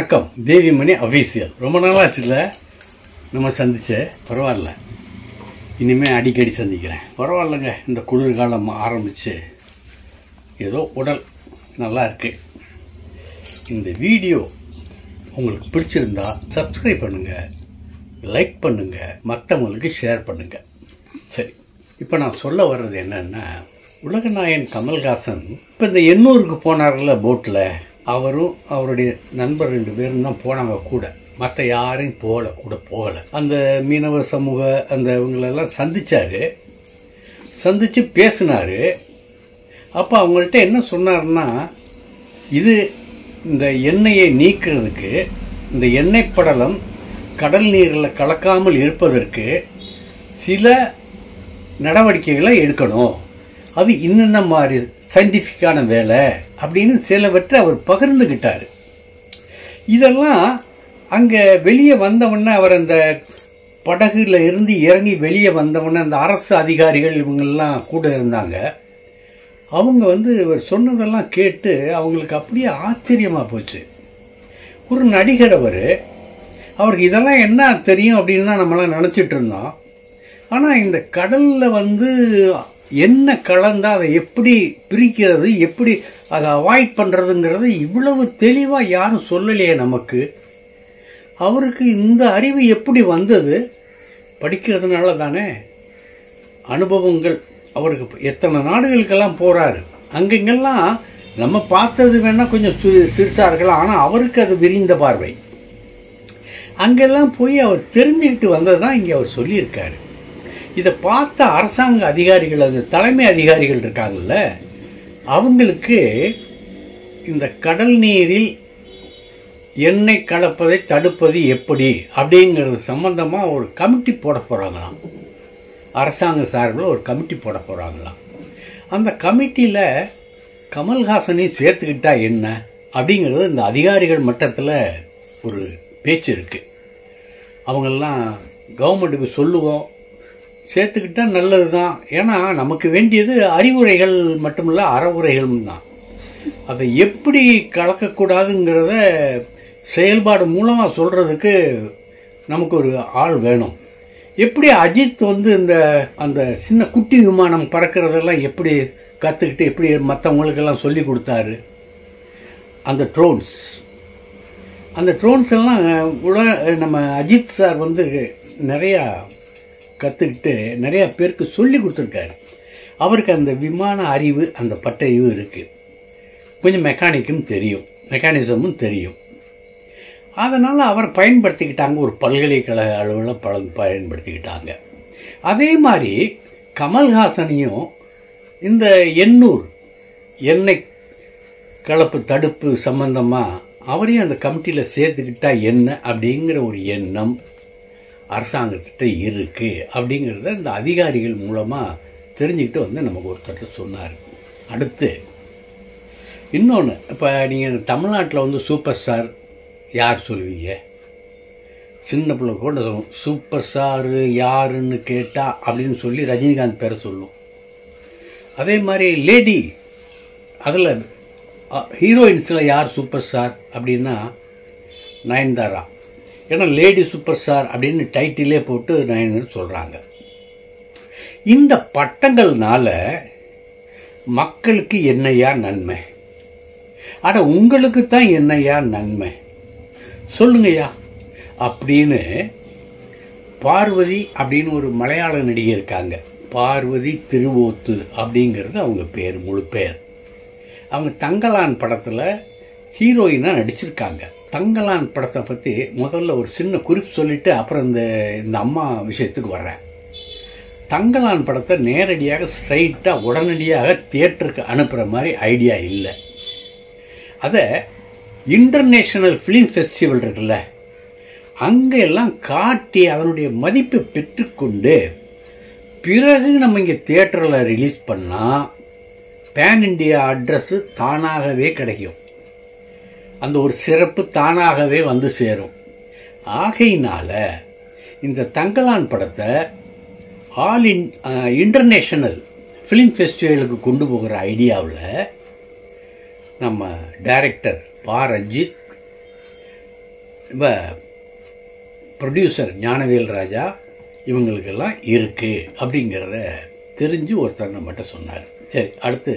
வணக்கம். தேவிமணி அஃபீஷியல் ரொம்ப நாளாச்சுல? நம்ம சந்திச்ச. பரவாயில்ல. இனிமேல் அடிக்கடி சந்திக்கிறேன். பரவாயில்லைங்க. இந்த குளிர்காலம் ஆரம்பித்து ஏதோ உடல் நல்லா இருக்குது இந்த வீடியோ உங்களுக்கு பிடிச்சிருந்தா சப்ஸ்கிரைப் பண்ணுங்கள் லைக் பண்ணுங்கள் மற்றவங்களுக்கு ஷேர் பண்ணுங்கள் சரி. இப்போ நான் சொல்ல வர்றது என்னன்னா உலகநாயன் கமல்ஹாசன் இப்போ இந்த எண்ணூருக்கு போனார்ல போட்டில் அவரும் அவருடைய நண்பர் ரெண்டு பேரும் தான் போனாங்க கூட. மற்ற யாரையும் போகல கூட போகலை. அந்த மீனவ சமூக அந்த இவங்களெல்லாம் சந்தித்தார் சந்தித்து பேசினார். அப்போ அவங்கள்ட்ட என்ன சொன்னார்னா இது இந்த எண்ணெயை நீக்கிறதுக்கு இந்த எண்ணெய் படலம் கடல் நீரில் கலக்காமல் இருப்பதற்கு சில நடவடிக்கைகளை எடுக்கணும். அது இன்னென்ன மாதிரி சயின்டிஃபிக்கான வேலை அப்படின்னு சிலவற்றை அவர் பகிர்ந்துக்கிட்டார் இதெல்லாம் அங்கே வெளியே வந்தவுடனே அவர் அந்த படகுல இருந்து இறங்கி வெளியே வந்தவுடனே அந்த அரசு அதிகாரிகள் இவங்கெல்லாம் கூட இருந்தாங்க. அவங்க வந்து இவர் சொன்னதெல்லாம் கேட்டு அவங்களுக்கு அப்படியே ஆச்சரியமாக போச்சு. ஒரு நடிகர் அவர் அவருக்கு இதெல்லாம் என்ன தெரியும் அப்படின்னு தான் நம்மளாம் நினச்சிட்டு இருந்தோம். ஆனால் இந்த கடலில் வந்து என்ன கலந்தால் அதை எப்படி பிரிக்கிறது எப்படி அதை அவாய்ட் பண்ணுறதுங்கிறது இவ்வளவு தெளிவாக யாரும் சொல்லலையே நமக்கு. அவருக்கு இந்த அறிவு எப்படி வந்தது? படிக்கிறதுனால தானே. அனுபவங்கள். அவருக்கு எத்தனை நாடுகளுக்கெல்லாம் போகிறாரு அங்கங்கெல்லாம் நம்ம பார்த்தது வேணால் கொஞ்சம் சு சிறுசாக இருக்கலாம். ஆனால் அவருக்கு அது விரிந்த பார்வை. அங்கெல்லாம் போய் அவர் தெரிஞ்சுக்கிட்டு வந்தது தான் இங்கே அவர் சொல்லியிருக்காரு. இதை பார்த்த அரசாங்க அதிகாரிகள் அந்த தலைமை அதிகாரிகள் இருக்காங்கல்ல அவங்களுக்கு இந்த கடல் நீரில் எண்ணெய் கலப்பதை தடுப்பது எப்படி அப்படிங்கிறது சம்பந்தமாக ஒரு கமிட்டி போட போகிறாங்களாம் அரசாங்க சார்பில் ஒரு கமிட்டி போட போகிறாங்களாம் அந்த கமிட்டியில் கமல்ஹாசனையும் சேர்த்துக்கிட்டா என்ன அப்படிங்கிறது இந்த அதிகாரிகள் மட்டத்தில் ஒரு பேச்சு இருக்குது அவங்கெல்லாம் கவர்மெண்ட்டுக்கு சொல்லுவோம் சேர்த்துக்கிட்டா நல்லது தான் ஏன்னா நமக்கு வேண்டியது அறிவுரைகள் மட்டுமில்ல அறவுரைகளும் தான். அதை எப்படி கலக்கக்கூடாதுங்கிறத செயல்பாடு மூலமாக சொல்கிறதுக்கு நமக்கு ஒரு ஆள் வேணும். எப்படி அஜித் வந்து இந்த அந்த சின்ன குட்டி விமானம் பறக்கிறதெல்லாம் எப்படி கற்றுக்கிட்டு எப்படி மற்றவங்களுக்கெல்லாம் சொல்லி கொடுத்தாரு? அந்த ட்ரோன்ஸ் அந்த ட்ரோன்ஸ் எல்லாம் உலக நம்ம அஜித் சார் வந்து நிறையா கற்றுக்கிட்டு நிறையா பேருக்கு சொல்லி கொடுத்துருக்காரு. அவருக்கு அந்த விமான அறிவு அந்த பட்டறிவு இருக்குது கொஞ்சம் மெக்கானிக்கும் தெரியும். மெக்கானிசமும் தெரியும். அதனால் அவர் பயன்படுத்திக்கிட்டாங்க. ஒரு பல்கலைக்கழக அளவில் பல பயன்படுத்திக்கிட்டாங்க. அதே மாதிரி கமல்ஹாசனையும் இந்த எண்ணூர் எண்ணெய் கலப்பு தடுப்பு சம்பந்தமாக அவரையும் அந்த கமிட்டியில் சேர்த்துக்கிட்டா என்ன அப்படிங்கிற ஒரு எண்ணம் அரசாங்கத்திட்ட இருக்கு அப்படிங்கிறத இந்த அதிகாரிகள் மூலமாக தெரிஞ்சுக்கிட்டு வந்து நமக்கு ஒருத்தர் சொன்னார். அடுத்து இன்னொன்று இப்போ நீங்கள் தமிழ்நாட்டில் வந்து சூப்பர் ஸ்டார் யார் சொல்லுவீங்க சின்ன பிள்ளை கூட சொல்லுவோம் சூப்பர் ஸ்டாரு யாருன்னு கேட்டால் அப்படின்னு சொல்லி ரஜினிகாந்த் பேரை சொல்லும். அதே மாதிரி லேடி அதில் ஹீரோயின்ஸில் யார் சூப்பர் ஸ்டார் அப்படின்னா நயன்தாரா. ஏன்னா லேடி சூப்பர் ஸ்டார் அப்படின்னு டைட்டிலே போட்டு நயன் சொல்கிறாங்க இந்த பட்டங்கள்னால மக்களுக்கு என்னையா நன்மை? ஆனால் உங்களுக்கு தான் என்னையா நன்மை? சொல்லுங்கய்யா. அப்படின்னு பார்வதி அப்படின்னு ஒரு மலையாள நடிகை இருக்காங்க. பார்வதி திருவோத்து அப்படிங்கிறது அவங்க பேர் முழு பேர். அவங்க தங்கலான் படத்தில் ஹீரோயினாக நடிச்சிருக்காங்க. தங்கலான் படத்தை பற்றி முதல்ல ஒரு சின்ன குறிப்பு சொல்லிட்டு அப்புறம் இந்த இந்த அம்மா விஷயத்துக்கு வர்றேன். தங்கலான் படத்தை நேரடியாக ஸ்ட்ரைட்டாக உடனடியாக தியேட்டருக்கு அனுப்புகிற மாதிரி ஐடியா இல்லை. அதை இன்டர்நேஷ்னல் ஃபிலிம் ஃபெஸ்டிவல் இருக்குல்ல அங்கே எல்லாம் காட்டி அதனுடைய மதிப்பை பெற்றுக்கொண்டு பிறகு நம்ம இங்கே தியேட்டரில் ரிலீஸ் பண்ணால் பேன் இண்டியா அட்ரஸ்ஸு தானாகவே கிடைக்கும். அந்த ஒரு சிறப்பு தானாகவே வந்து சேரும். ஆகையினால இந்த தங்கலான் படத்தை ஆல் இன் இன்டர்நேஷனல் ஃபிலிம் ஃபெஸ்டிவலுக்கு கொண்டு போகிற ஐடியாவில் நம்ம டைரக்டர் பா. ரஞ்சித் இப்போ ப்ரொடியூசர் ஞானவேல் ராஜா இவங்களுக்கெல்லாம் இருக்குது அப்படிங்கிறத தெரிஞ்சு ஒருத்தர் நம்மகிட்ட சொன்னார். சரி அடுத்து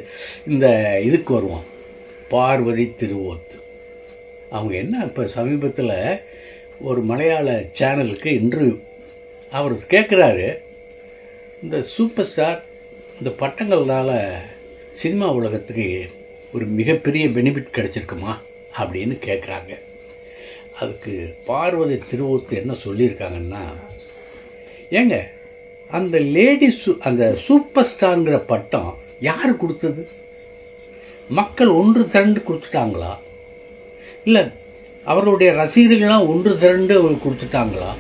இந்த இதுக்கு வருவோம். பார்வதி திருவோத்து. அவங்க என்ன இப்போ சமீபத்தில் ஒரு மலையாள சேனலுக்கு இன்டர்வியூ அவர் கேட்குறாரு இந்த சூப்பர் ஸ்டார் இந்த பட்டங்கள்னால சினிமா உலகத்துக்கு ஒரு மிகப்பெரிய பெனிஃபிட் கிடச்சிருக்குமா அப்படின்னு கேட்குறாங்க அதுக்கு பார்வதி திருவூத்து என்ன சொல்லியிருக்காங்கன்னா ஏங்க அந்த லேடி சு அந்த சூப்பர் ஸ்டாருங்கிற பட்டம் யார் கொடுத்தது? மக்கள் ஒன்று திரண்டு கொடுத்துட்டாங்களா? இல்லை அவர்களுடைய ரசிகர்கள்லாம் ஒன்று திரண்டு அவங்களுக்கு கொடுத்துட்டாங்களா?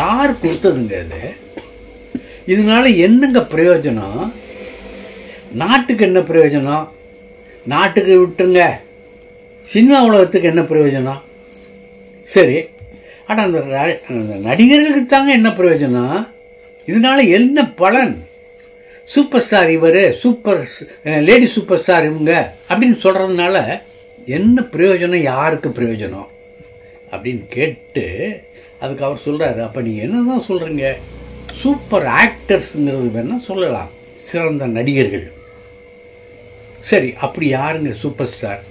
யார் கொடுத்ததுங்க அது இதனால என்னங்க பிரயோஜனம்? நாட்டுக்கு என்ன பிரயோஜனம்? நாட்டுக்கு விட்டுருங்க. சினிமா உலகத்துக்கு என்ன பிரயோஜனம்? சரி ஆனால் அந்த அந்த நடிகர்களுக்கு தாங்க என்ன பிரயோஜனம்? இதனால என்ன பலன்? சூப்பர் ஸ்டார் இவர் சூப்பர் லேடி சூப்பர் ஸ்டார் இவங்க அப்படின்னு சொல்கிறதுனால என்ன பிரயோஜனம் யாருக்கு பிரயோஜனம்? அப்படின்னு கேட்டு அதுக்கு அவர் சொல்கிறாரு அப்போ நீங்கள் என்ன தான் சொல்கிறீங்க சூப்பர் ஆக்டர்ஸுங்கிறது வேணால் சொல்லலாம். சிறந்த நடிகர்கள். சரி அப்படி யாருங்க சூப்பர் ஸ்டார்?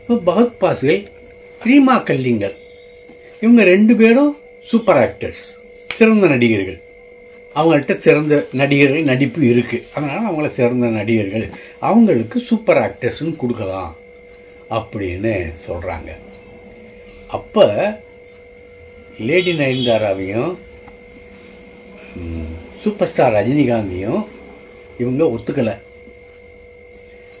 இப்போ பகத் பாசில் ரீமா கல்லிங்கர். இவங்க ரெண்டு பேரும் சூப்பர் ஆக்டர்ஸ் சிறந்த நடிகர்கள். அவங்கள்ட்ட சிறந்த நடிகர்கள் நடிப்பு இருக்குது அதனால் அவங்கள சிறந்த நடிகர்கள். அவங்களுக்கு சூப்பர் ஆக்டர்ஸ்னு கொடுக்கலாம். அப்படின்னு சொல்கிறாங்க அப்போ லேடி நயன்தாராவையும் சூப்பர் ஸ்டார் ரஜினிகாந்தையும் இவங்க ஒத்துக்கலை.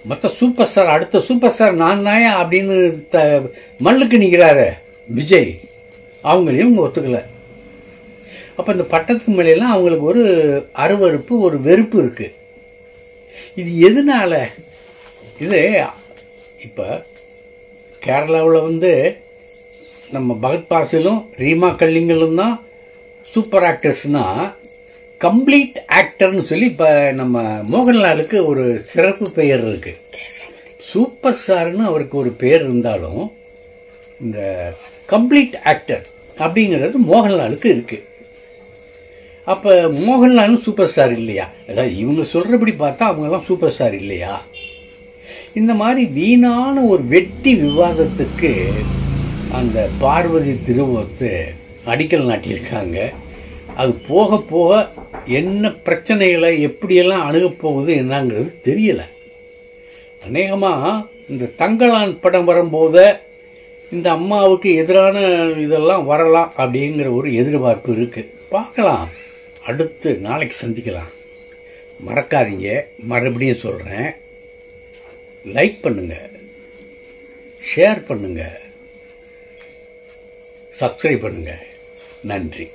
மற்ற சூப்பர் ஸ்டார் அடுத்த சூப்பர் ஸ்டார் நான் நாயா அப்படின்னு த மல்லுக்கு நிற்கிறாரு விஜய் அவங்களையும் இவங்க ஒத்துக்கலை. அப்போ இந்த பட்டத்துக்கு மேலாம் அவங்களுக்கு ஒரு அருவருப்பு ஒரு வெறுப்பு இருக்குது இது எதனால? இது இப்போ கேரளாவில் வந்து நம்ம பகத் பாசிலும் ரீமா கல்லிங்கலும் தான் சூப்பர் ஆக்டர்ஸ்னா கம்ப்ளீட் ஆக்டர்னு சொல்லி இப்போ நம்ம மோகன்லாலுக்கு ஒரு சிறப்பு பெயர் இருக்குது சூப்பர் ஸ்டார்னு அவருக்கு ஒரு பேர் இருந்தாலும் இந்த கம்ப்ளீட் ஆக்டர் அப்படிங்கிறது மோகன்லாலுக்கு இருக்குது அப்போ மோகன்லாலும் சூப்பர் ஸ்டார் இல்லையா? அதாவது இவங்க சொல்கிறபடி பார்த்தா அவங்கெல்லாம் சூப்பர் ஸ்டார் இல்லையா? இந்த மாதிரி வீணான ஒரு வெட்டி விவாதத்துக்கு அந்த பார்வதி திருவத்தை அடிக்கல் நாட்டியிருக்காங்க. அது போக போக என்ன பிரச்சனைகளை எப்படியெல்லாம் அணுகப்போகுது என்னங்கிறது தெரியலை. அநேகமாக இந்த தங்கலான் படம் வரும்போது இந்த அம்மாவுக்கு எதிரான இதெல்லாம் வரலாம் அப்படிங்கிற ஒரு எதிர்பார்ப்பு இருக்குது பார்க்கலாம். அடுத்து நாளைக்கு சந்திக்கலாம். மறக்காதீங்க. மறுபடியும் சொல்கிறேன் லைக் பண்ணுங்க. ஷேர் பண்ணுங்க. சப்ஸ்கிரைப் பண்ணுங்க. நன்றி.